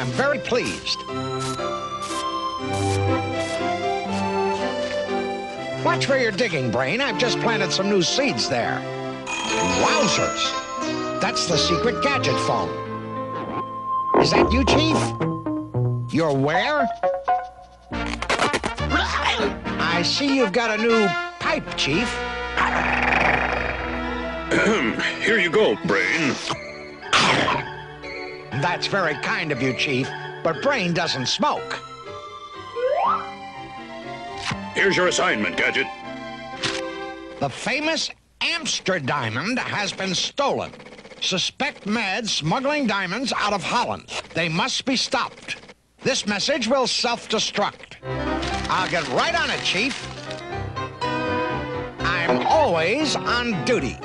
I'm very pleased. Watch where you're digging, Brain. I've just planted some new seeds there. Wowzers! That's the secret gadget phone. Is that you, Chief? You're where? I see you've got a new pipe, Chief. Here you go, Brain. That's very kind of you, Chief, but Brain doesn't smoke. Here's your assignment, Gadget. The famous Amsterdam diamond has been stolen. Suspect Mad smuggling diamonds out of Holland. They must be stopped. This message will self-destruct. I'll get right on it, Chief. I'm always on duty.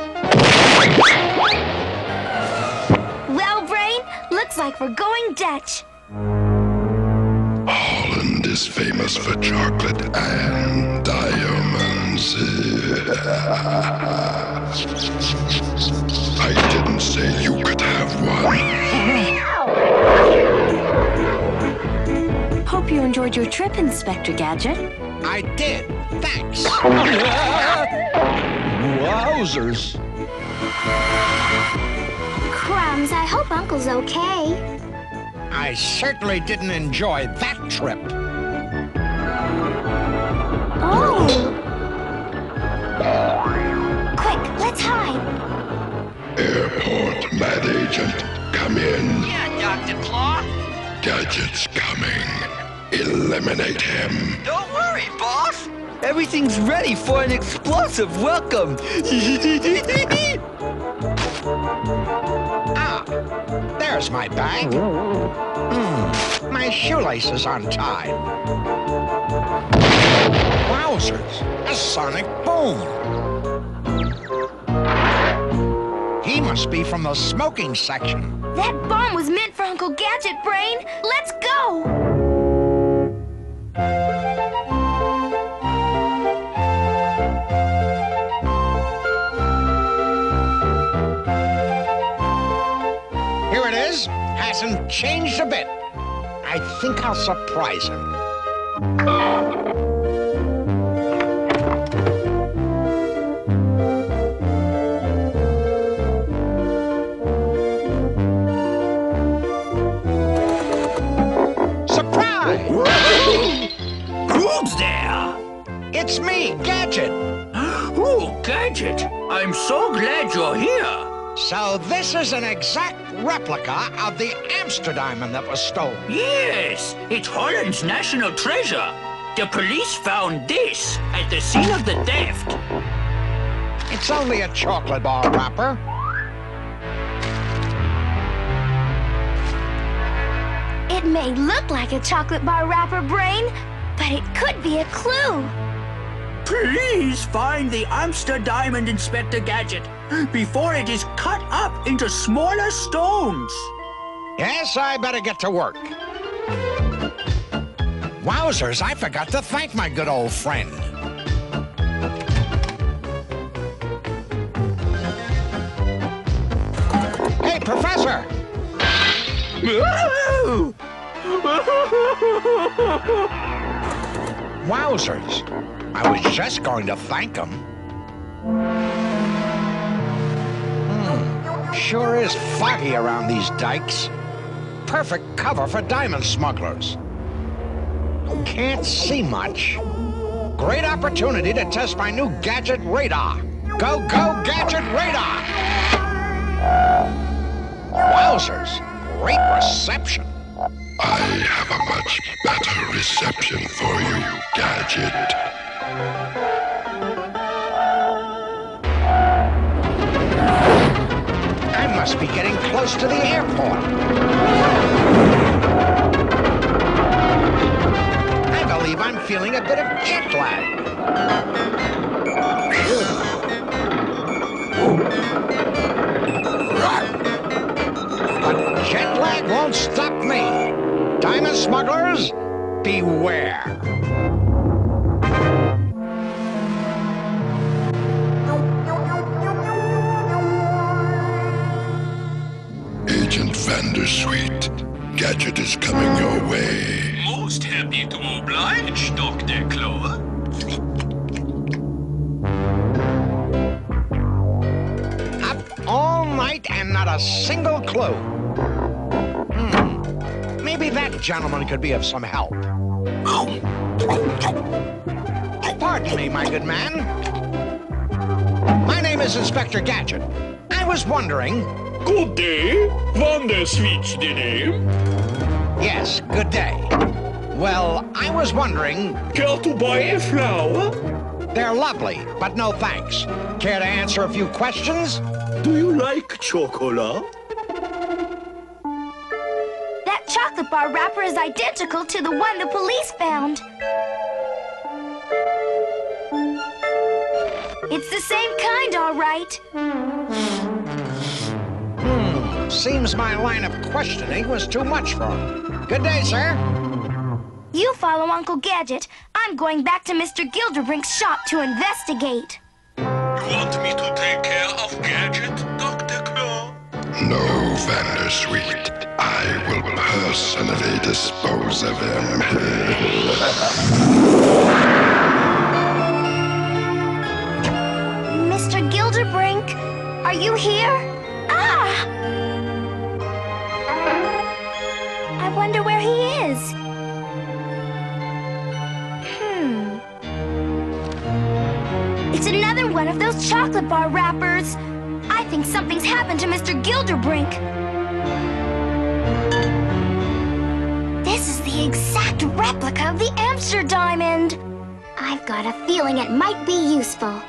Well, looks like we're going Dutch. Holland is famous for chocolate and diamonds. I didn't say you could have one. Hope you enjoyed your trip, Inspector Gadget. I did. Thanks. Wowzers. Crumbs, I hope Uncle's okay. I certainly didn't enjoy that trip. Oh! Quick, let's hide. Airport Mad Agent, come in. Yeah, Dr. Claw. Gadget's coming. Eliminate him. Don't worry, boss. Everything's ready for an explosive welcome. my bag. Hmm, my shoelace is untied. Wowzers, a sonic boom. He must be from the smoking section. That bomb was meant for Uncle Gadget, Brain. Let's go! Hasn't changed a bit. I think I'll surprise him. Surprise! Who's there? It's me, Gadget. Oh, Gadget. I'm so glad you're here. So this is an exact replica of the Amsterdam that was stolen. Yes, it's Holland's national treasure. The police found this at the scene of the theft. It's only a chocolate bar wrapper. It may look like a chocolate bar wrapper, Brain, but it could be a clue. Please find the Amster Diamond Inspector Gadget before it is cut up into smaller stones. Yes, I better get to work. Wowzers, I forgot to thank my good old friend. Hey, Professor! Wowzers, I was just going to thank him. Hmm, sure is foggy around these dikes. Perfect cover for diamond smugglers. Can't see much. Great opportunity to test my new gadget radar. Go, go, gadget radar! Wowzers, great reception. I have a much better reception for you, Gadget. I must be getting close to the airport. I believe I'm feeling a bit of jet lag. But jet lag won't stop me. Diamond smugglers, beware. Vandersweet. Gadget is coming your way. Most happy to oblige, Dr. Claw. Up all night and not a single clue. Hmm. Maybe that gentleman could be of some help. Pardon me, my good man. My name is Inspector Gadget. I was wondering. Good day. Vandersweet's the name. Yes, good day. Well, I was wondering. Care to buy a flower? They're lovely, but no thanks. Care to answer a few questions? Do you like chocolate? That chocolate bar wrapper is identical to the one the police found. It's the same kind, all right. Seems my line of questioning was too much for him. Good day, sir. You follow Uncle Gadget. I'm going back to Mr. Gilderbrink's shop to investigate. You want me to take care of Gadget, Dr. Claw? No, Vandersweet. I will personally dispose of him. Mr. Gilderbrink, are you here? One of those chocolate bar wrappers. I think something's happened to Mr. Gilderbrink. This is the exact replica of the Amsterdam diamond. I've got a feeling it might be useful.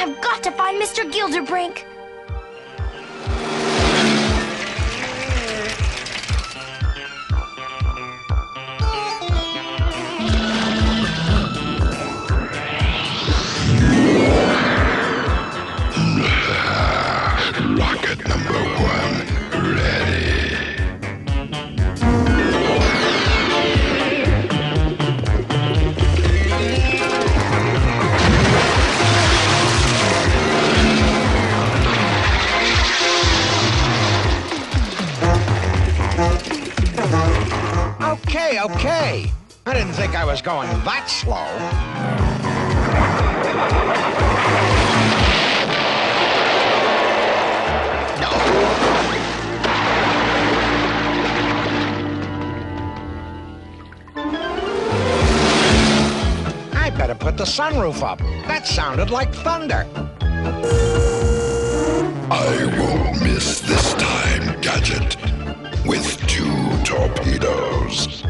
I've got to find Mr. Gilderbrink. The sunroof up. That sounded like thunder. I won't miss this time, Gadget. With two torpedoes.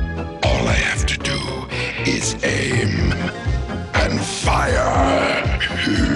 All I have to do is aim and fire.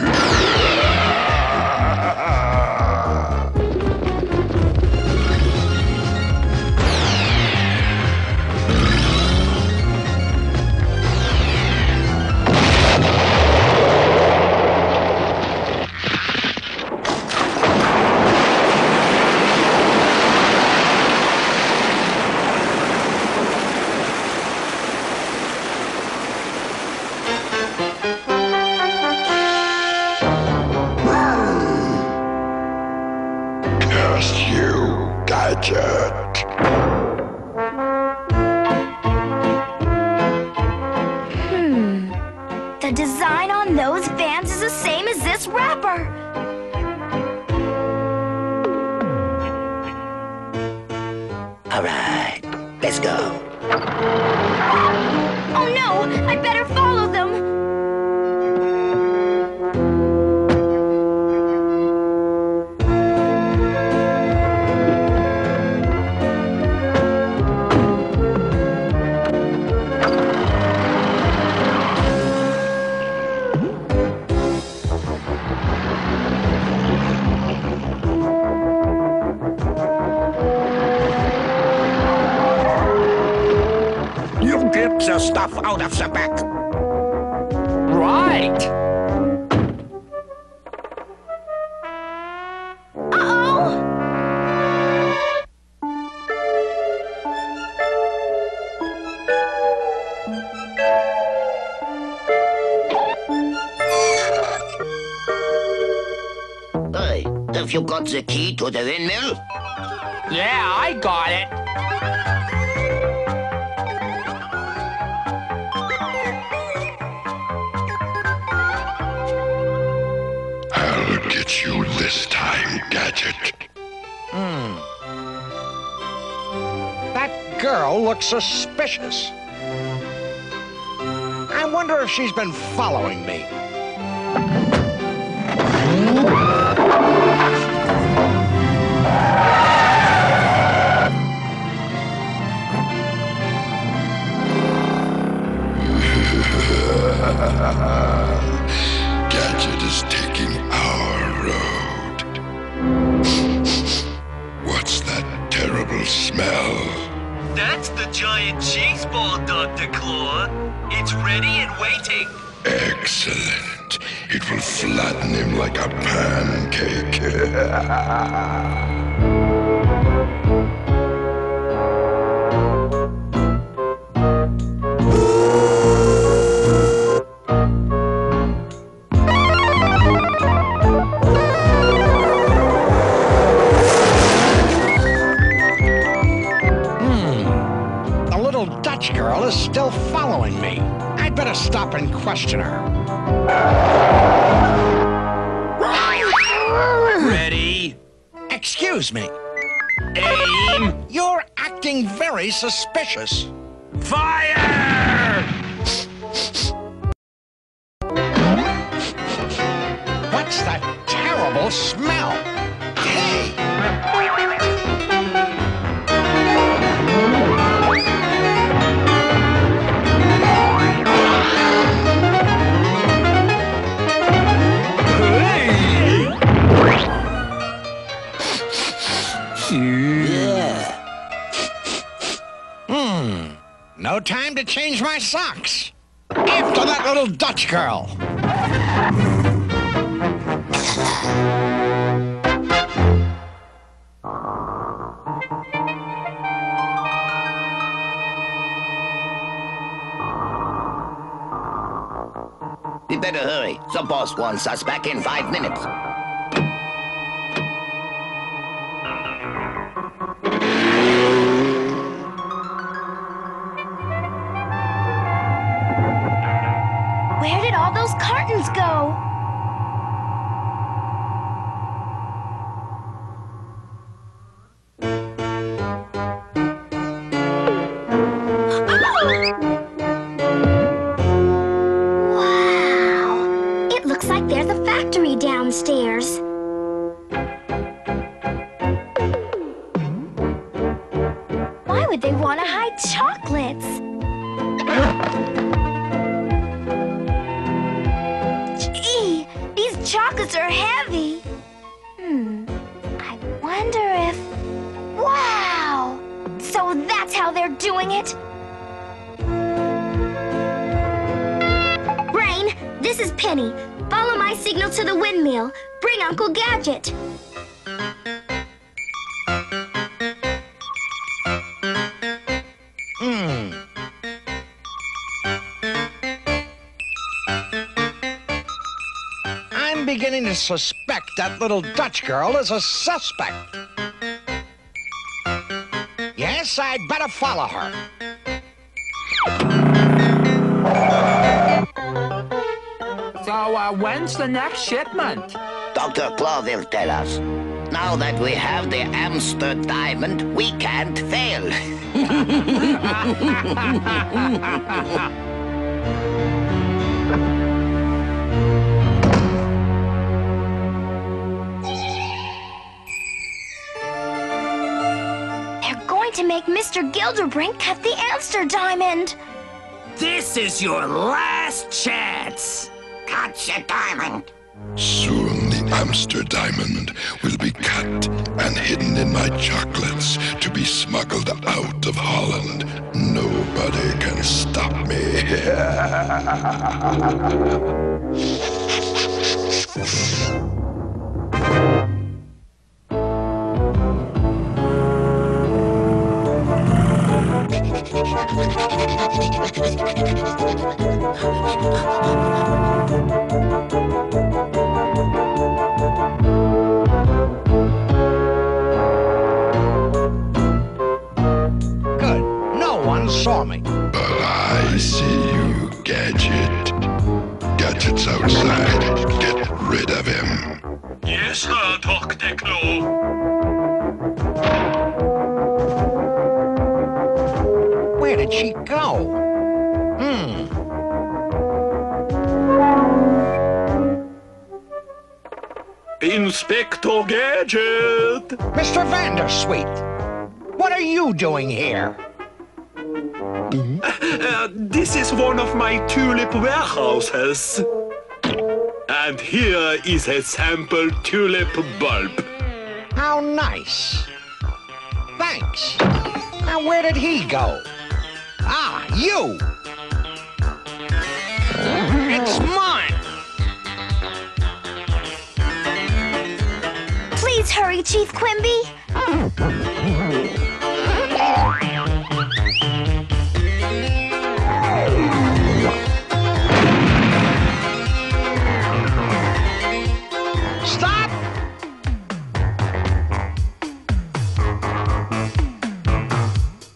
out of the back. Right. Uh-oh! Have you got the key to the windmill? Yeah, I got it. This time, Gadget. Hmm. That girl looks suspicious. I wonder if she's been following me. Gadget waiting. Excellent. It will flatten him like a pancake. Hmm. The little Dutch girl is still following me. I'd better stop and question her. Ready? Excuse me. Aim. You're acting very suspicious. Fire! Hmm. No time to change my socks. After that little Dutch girl. We better hurry. The boss wants us back in five minutes. Cartons go? Follow my signal to the windmill. Bring Uncle Gadget. Hmm. I'm beginning to suspect that little Dutch girl is a suspect. Yes, I'd better follow her. Uh, when's the next shipment? Dr. Claw will tell us. Now that we have the Amster Diamond, we can't fail. They're going to make Mr. Gilderbrink cut the Amster diamond. This is your last chance. Catch a diamond. Soon the Amsterdam diamond will be cut and hidden in my chocolates to be smuggled out of Holland. Nobody can stop me. Inspector Gadget! Mr. Vandersweet, what are you doing here? Uh, this is one of my tulip warehouses. And here is a sample tulip bulb. How nice. Thanks. Now, where did he go? Ah, you! It's mine! Hurry, Chief Quimby. Stop!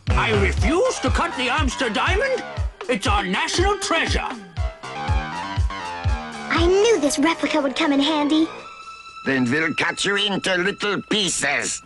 I refuse to cut the Amster diamond. It's our national treasure. I knew this replica would come in handy. Then we'll cut you into little pieces.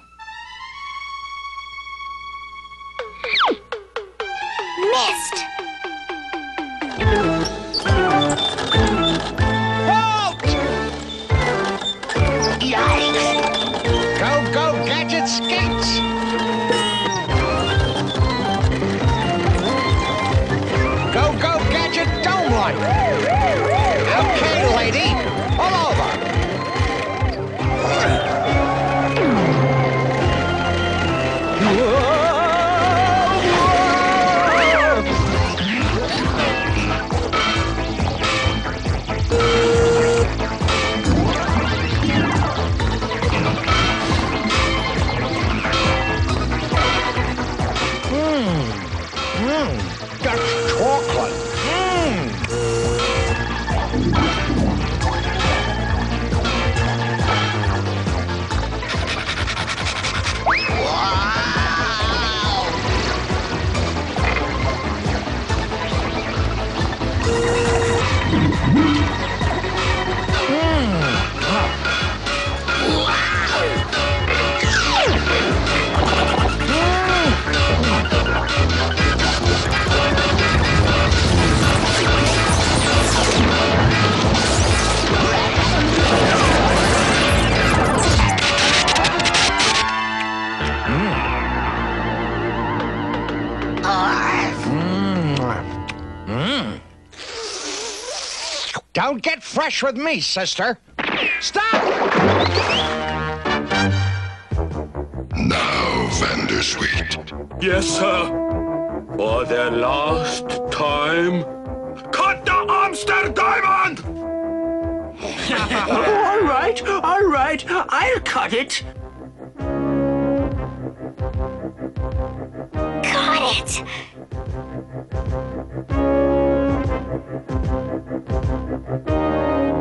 Don't get fresh with me, sister. Stop! Now, Vandersweet. Yes, sir. For the last time. Cut the Amster diamond! all right, all right. I'll cut it. Got it.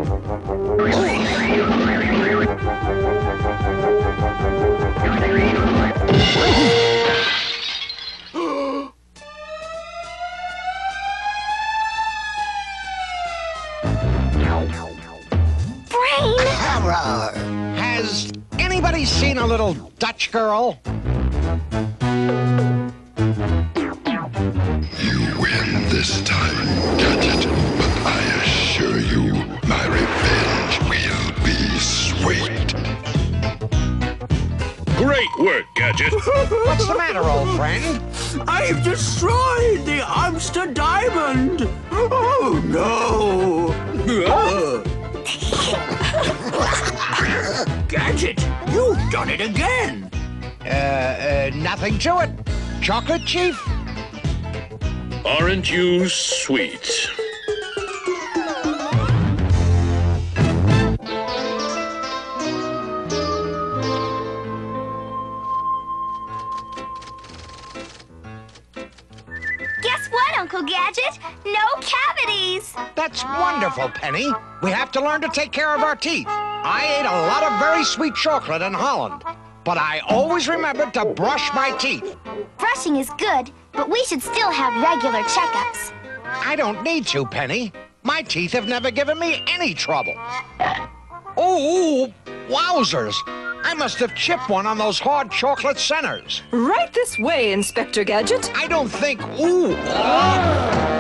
Brain! Has anybody seen a little Dutch girl? Work, Gadget. What's the matter, old friend? I've destroyed the Amster diamond. Oh no! Gadget, you've done it again. Uh, uh, nothing to it. Chocolate Chief? Aren't you sweet? Cavities! That's wonderful, Penny. We have to learn to take care of our teeth. I ate a lot of very sweet chocolate in Holland, but I always remembered to brush my teeth. Brushing is good, but we should still have regular checkups. I don't need to, Penny. My teeth have never given me any trouble. Oh, wowzers. I must have chipped one on those hard chocolate centers. Right this way, Inspector Gadget. I don't think. Ooh. Inspector